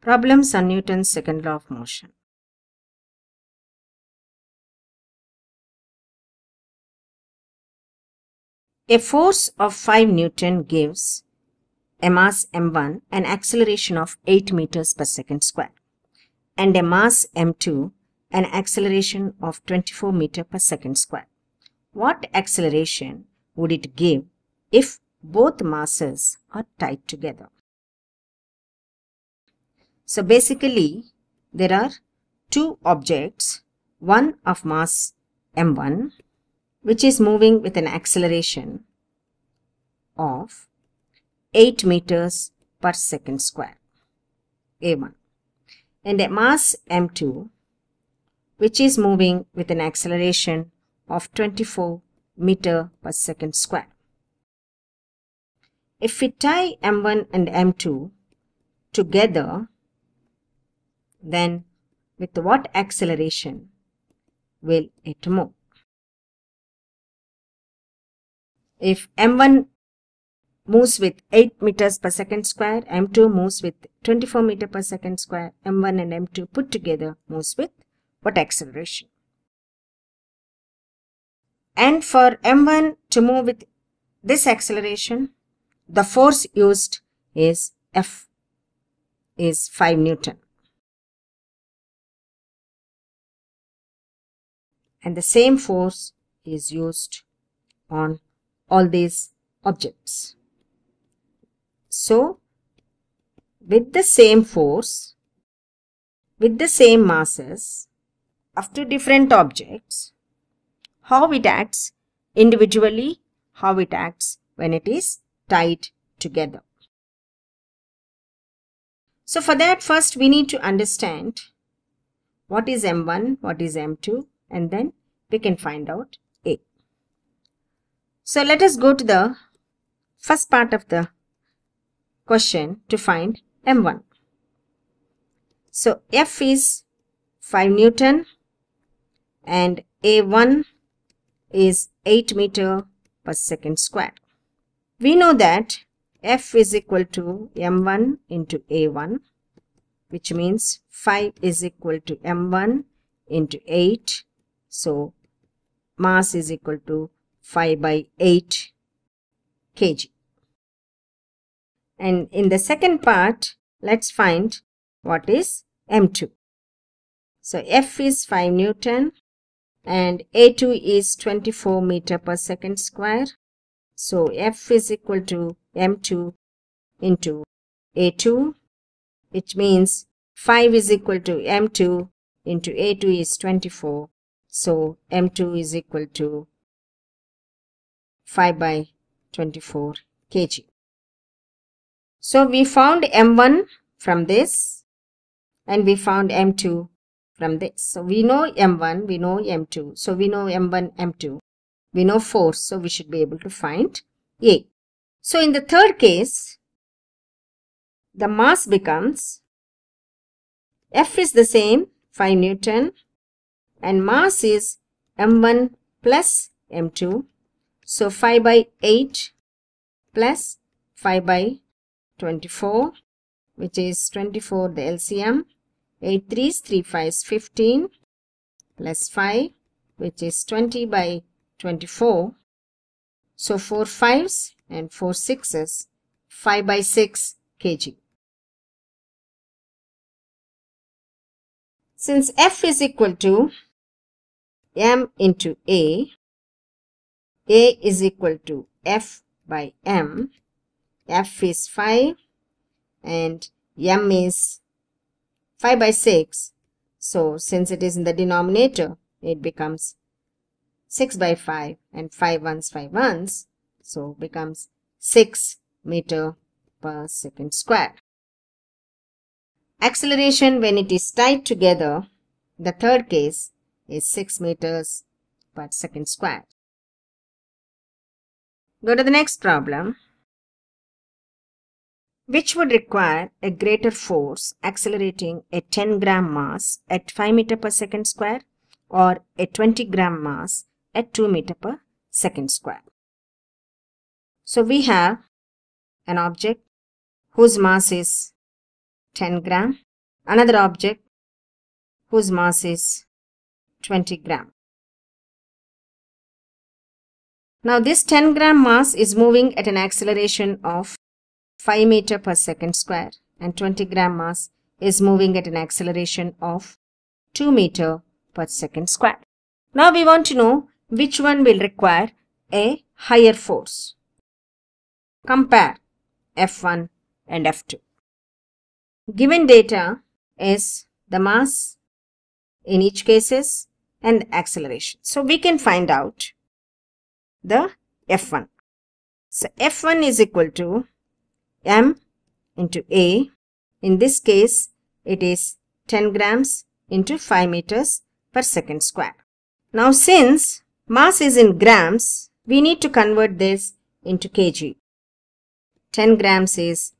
Problems on Newton's second law of motion. A force of 5 Newton gives a mass m1 an acceleration of 8 meters per second square and a mass m2 an acceleration of 24 meter per second square. What acceleration would it give if both masses are tied together? So basically there are two objects, one of mass m1 which is moving with an acceleration of 8 meters per second square a1 and a mass m2 which is moving with an acceleration of 24 meter per second square. If we tie m1 and m2 together then with what acceleration will it move? If m1 moves with 8 meters per second square, m2 moves with 24 meter per second square, m1 and m2 put together moves with what acceleration? And for m1 to move with this acceleration, the force used is F is 5 Newton. And the same force is used on all these objects. So, with the same force, with the same masses of two different objects, how it acts individually, how it acts when it is tied together. So for that first we need to understand what is M1, what is M2 and then we can find out A. So let us go to the first part of the question to find M1. So F is 5 Newton and A1 is 8 meter per second square. We know that F is equal to M1 into A1 which means 5 is equal to M1 into 8. So mass is equal to 5 by 8 kg. And in the second part, let's find what is M2. So F is 5 Newton and A2 is 24 meter per second square. So F is equal to M2 into A2 which means 5 is equal to M2 into A2 is 24. So M2 is equal to 5 by 24 kg. So we found M1 from this and we found M2 from this. So we know M1, we know M2. So we know M1, M2. We know force, so we should be able to find A. So in the third case, the mass becomes F is the same 5 Newton and mass is M1 plus M2. So 5 by 8 plus 5 by 24 which is 24 the LCM 8 3s 3 5s 15 plus 5 which is 20 by 24 so 4 5s and 4 6s 5 by 6 kg. Since F is equal to M into A A is equal to F by M F is 5 and M is 5 by 6. So since it is in the denominator, it becomes 6 by 5 and 5 ones 5 ones. So becomes 6 meter per second square. Acceleration when it is tied together, the third case is 6 meters per second square. Go to the next problem which would require a greater force accelerating a 10 gram mass at 5 meter per second square or a 20 gram mass at 2 meter per second square. So we have an object whose mass is 10 gram another object whose mass is 20 gram. Now this 10 gram mass is moving at an acceleration of 5 meter per second square and 20 gram mass is moving at an acceleration of 2 meter per second square. Now we want to know which one will require a higher force. Compare F1 and F2. Given data is the mass in each cases and acceleration. So we can find out the F1. So F1 is equal to m into A. In this case, it is 10 grams into 5 meters per second square. Now since mass is in grams, we need to convert this into kg. 10 grams is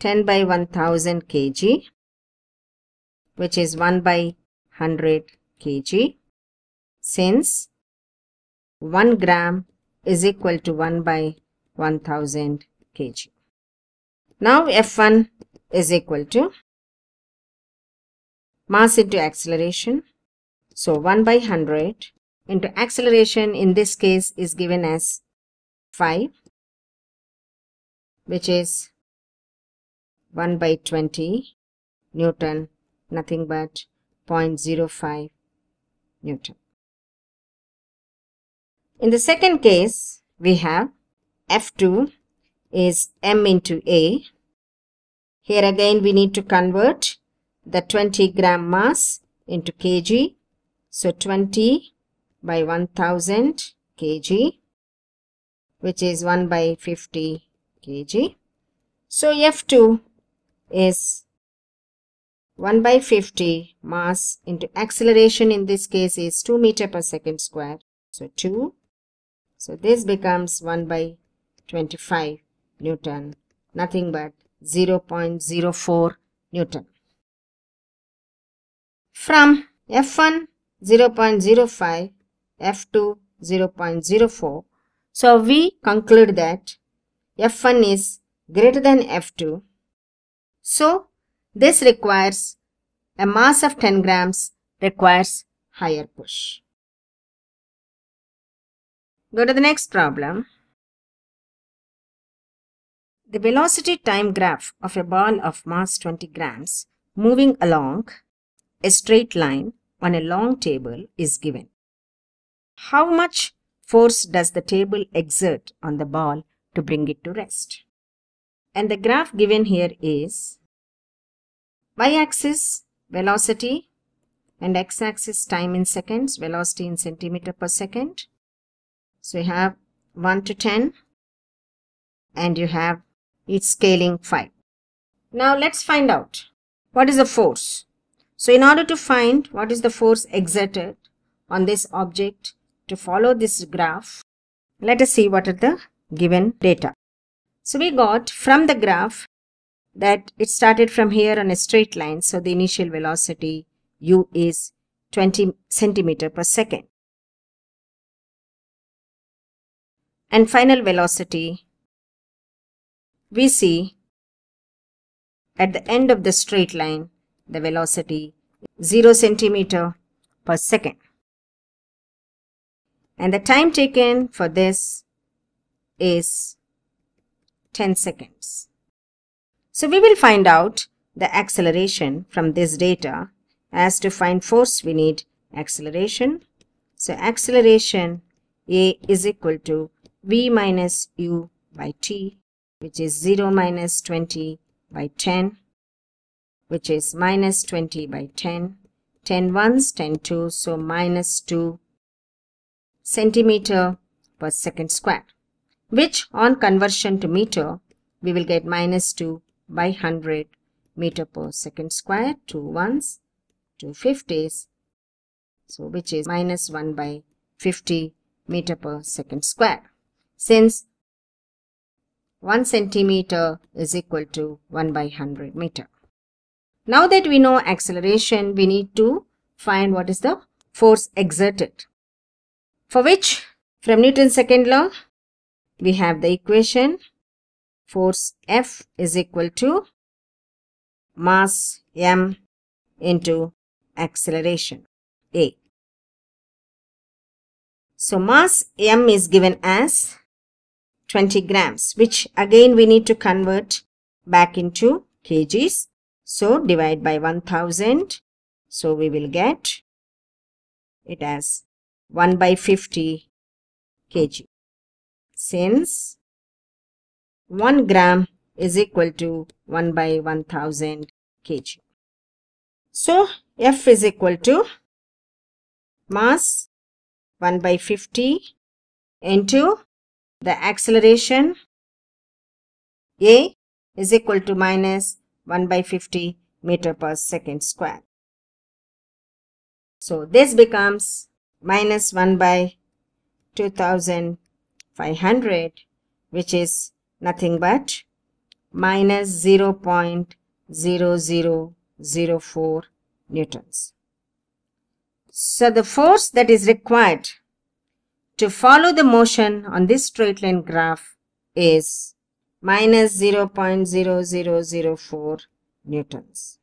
10 by 1000 kg which is 1 by 100 kg since 1 gram is equal to 1 by 1000 kg. Now F1 is equal to mass into acceleration. So 1 by 100 into acceleration in this case is given as 5 which is 1 by 20 Newton nothing but 0.05 Newton. In the second case, we have F2 is m into A. Here again we need to convert the 20 gram mass into kg. So 20 by 1000 kg which is 1 by 50 kg. So F2 is 1 by 50 mass into acceleration in this case is 2 meter per second square. So 2. So this becomes 1 by 25 Newton. Nothing but 0 0.04 Newton. From F1 0 0.05, F2 0 0.04. So we conclude that F1 is greater than F2. So this requires a mass of 10 grams requires higher push. Go to the next problem. The velocity time graph of a ball of mass 20 grams moving along a straight line on a long table is given. How much force does the table exert on the ball to bring it to rest? And the graph given here is y-axis velocity and x-axis time in seconds, velocity in centimeter per second. So you have 1 to 10 and you have each scaling 5. Now let's find out what is the force. So in order to find what is the force exerted on this object to follow this graph, let us see what are the given data. So we got from the graph that it started from here on a straight line. So the initial velocity u is 20 centimeter per second. And final velocity we see at the end of the straight line the velocity 0 centimeter per second. And the time taken for this is 10 seconds. So we will find out the acceleration from this data. As to find force, we need acceleration. So acceleration A is equal to V minus U by T, which is 0 minus 20 by 10, which is minus 20 by 10. 10 ones, 10 twos, so minus 2 centimeter per second square, which on conversion to meter, we will get minus 2 by 100 meter per second square, two ones, two fifties, so which is minus 1 by 50 meter per second square. Since 1 centimeter is equal to 1 by 100 meter. Now that we know acceleration, we need to find what is the force exerted. For which, from Newton's second law, we have the equation force F is equal to mass m into acceleration A. So mass m is given as 20 grams which again we need to convert back into kgs. So divide by 1000. So we will get it as 1 by 50 kg. Since 1 gram is equal to 1 by 1000 kg. So F is equal to mass 1 by 50 into the acceleration A is equal to minus 1 by 50 meter per second square. So this becomes minus 1 by 2500 which is nothing but minus 0.0004 newtons. So the force that is required to follow the motion on this straight line graph is minus 0.0004 newtons.